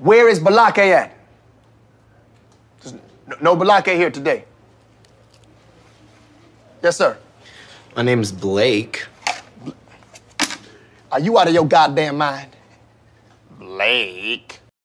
Where is Balake at? There's no Balake here today. Yes, sir. My name's Blake. Are you out of your goddamn mind? Blake.